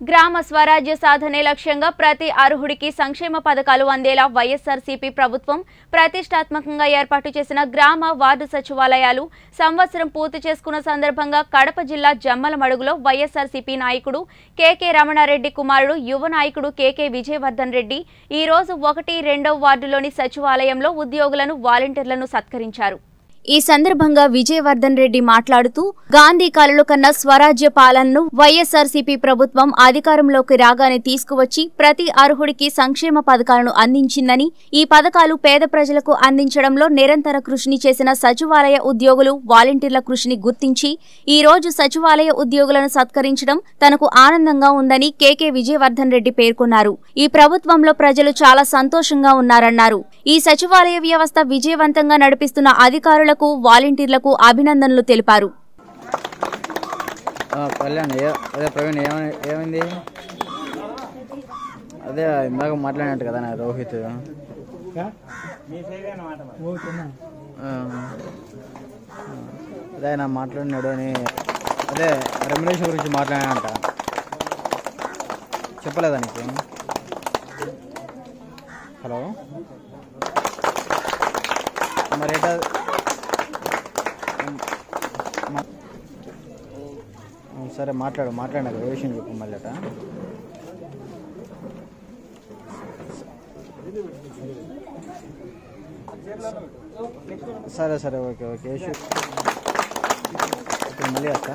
గ్రామ స్వరాజ్య సాధనే లక్ష్యంగా ప్రతి అర్హుడికి సంక్షేమ పథకాలు అందేలా వైఎస్ఆర్సీపీ ప్రభుత్వం ప్రతిష్టాత్మకంగా ఏర్పాటు చేసిన గ్రామ వార్డు సచివాలయాలు సంవత్సరం పూర్తి చేసుకున్న సందర్భంగా కడప జిల్లా జమ్మలమడుగులో వైఎస్ఆర్సీపీ నాయకుడు కేకే రమణారెడ్డి కుమారుడు యువ నాయకుడు కేకే విజయవర్ధన్ రెడ్డి ఈ రోజు ఒకటి రెండవ వార్డులోని సచివాలయంలో ఉద్యోగులను వాలంటీర్లను సత్కరించారు. ఈ సందర్భంగా విజయవర్ధన్ రెడ్డి మాట్లాడుతూ గాంధీ కలలు కన్నా స్వరాజ్య పాలనను వైఎస్ఆర్సీపీ ప్రభుత్వం అధికారంలోకి రాగానే తీసుకువచ్చి ప్రతి అర్హుడికి సంక్షేమ పథకాలను అందించిందని ఈ పథకాలు పేద ప్రజలకు అందించడంలో నిరంతర కృషిని చేసిన సచివాలయ ఉద్యోగులు వాలంటీర్ల కృషిని గుర్తించి ఈ రోజు సచివాలయ ఉద్యోగులను సత్కరించడం తనకు ఆనందంగా ఉందని కేకే విజయవర్ధన్ రెడ్డి పేర్కొన్నారు. ఈ ప్రభుత్వంలో ప్రజలు చాలా సంతోషంగా ఉన్నారన్నారు. ఈ సచివాలయ వ్యవస్థ విజయవంతంగా నడిపిస్తున్న అధికారులకు వాలంటీర్లకు అభినందనలు తెలిపారు. అదే ప్రవీణ్ ఏమని ఏమైంది? అదే ఇందాక మాట్లాడినట్టు కదా నా రోహిత్. ఆ. అదే ఆయన మాట్లాడినాడు అని అదే రెమ్యునేషన్ గురించి మాట్లాడానంట చెప్పలేదా నీకు? హలో? మరి సరే మాట్లాడు మాట్లాడినాక ఏ విషయం చెప్పు మళ్ళీ అట సరే సరే ఓకే ఓకే ఇప్పుడు మళ్ళీ వస్తా.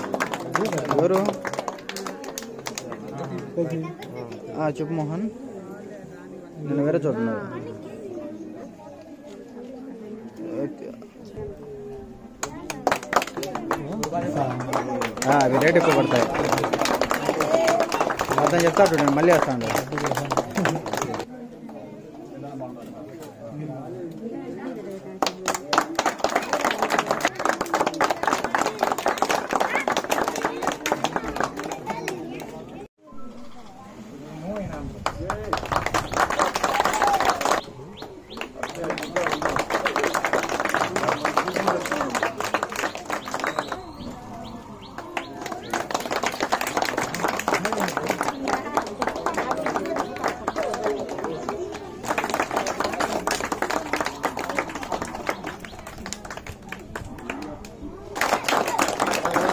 ఎవరు? చెప్పు మోహన్. నేను వేరే చోట అవి రేట్ ఎక్కువ పడతాయి. అతను చెప్తాడు నేను మళ్ళీ వస్తాను.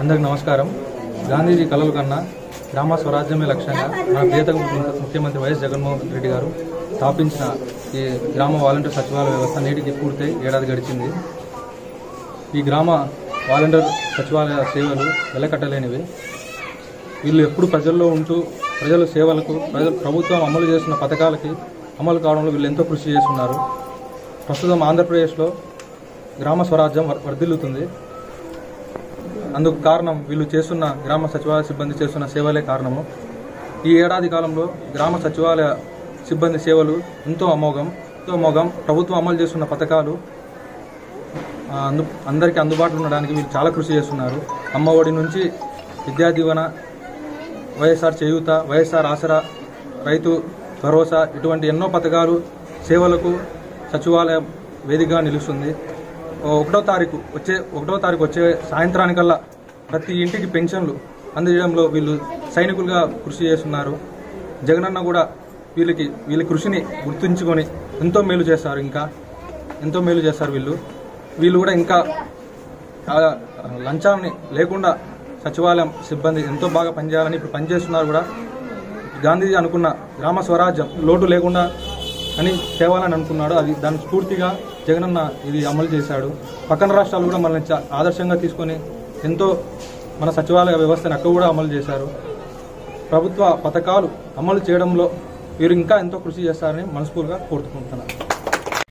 అందరికి నమస్కారం. గాంధీజీ కలలు కన్నా గ్రామ స్వరాజ్యమే లక్ష్యంగా మన గీత ముఖ్యమంత్రి వైఎస్ జగన్మోహన్ రెడ్డి గారు స్థాపించిన ఈ గ్రామ వాలంటీర్ సచివాలయ వ్యవస్థ నేటికి పూర్తయి ఏడాది గడిచింది. ఈ గ్రామ వాలంటీర్ సచివాలయ సేవలు వెలకట్టలేనివి. వీళ్ళు ఎప్పుడు ప్రజల్లో ఉంటూ ప్రజల సేవలకు ప్రజల ప్రభుత్వం అమలు చేస్తున్న పథకాలకి అమలు కావడంలో వీళ్ళు ఎంతో కృషి చేస్తున్నారు. ప్రస్తుతం ఆంధ్రప్రదేశ్లో గ్రామ స్వరాజ్యం వర్ధిల్లుతుంది. అందుకు కారణం వీళ్ళు చేస్తున్న గ్రామ సచివాలయ సిబ్బంది చేస్తున్న సేవలే కారణము. ఈ ఏడాది కాలంలో గ్రామ సచివాలయ సిబ్బంది సేవలు ఎంతో అమోఘం ఎంతో అమోఘం. ప్రభుత్వం అమలు చేస్తున్న పథకాలు అందు అందరికీ అందుబాటులో ఉండడానికి వీళ్ళు చాలా కృషి చేస్తున్నారు. అమ్మ ఒడి నుంచి విద్యా దీవెన వైఎస్ఆర్ చేయూత వైఎస్ఆర్ ఆసరా రైతు భరోసా ఇటువంటి ఎన్నో పథకాలు సేవలకు సచివాలయం వేదికగా నిలుస్తుంది. ఒకటో తారీఖు వచ్చే ఒకటో తారీఖు వచ్చే సాయంత్రానికల్లా ప్రతి ఇంటికి పెన్షన్లు అందజేయడంలో వీళ్ళు సైనికులుగా కృషి చేస్తున్నారు. జగనన్న కూడా వీళ్ళకి వీళ్ళ కృషిని గుర్తుంచుకొని ఎంతో మేలు చేస్తారు ఇంకా. ఎంతో మేలు చేస్తారు వీళ్ళు. వీళ్ళు కూడా ఇంకా లంచాన్ని లేకుండా సచివాలయం సిబ్బంది ఎంతో బాగా పనిచేయాలని ఇప్పుడు పనిచేస్తున్నారు కూడా. గాంధీజీ అనుకున్న గ్రామ స్వరాజ్యం లోటు లేకుండా అని తేవాలని అనుకున్నాడు. అది దాని స్ఫూర్తిగా జగనన్న ఇది అమలు చేశాడు. పక్కన రాష్ట్రాలు కూడా మనల్ని చా- ఆదర్శంగా తీసుకొని ఎంతో మన సచివాలయ వ్యవస్థను అక్కడ కూడా అమలు చేశారు. ప్రభుత్వ పథకాలు అమలు చేయడంలో వీరు ఇంకా ఎంతో కృషి చేస్తారని మనస్ఫూర్తిగా కోరుకుంటున్నాను.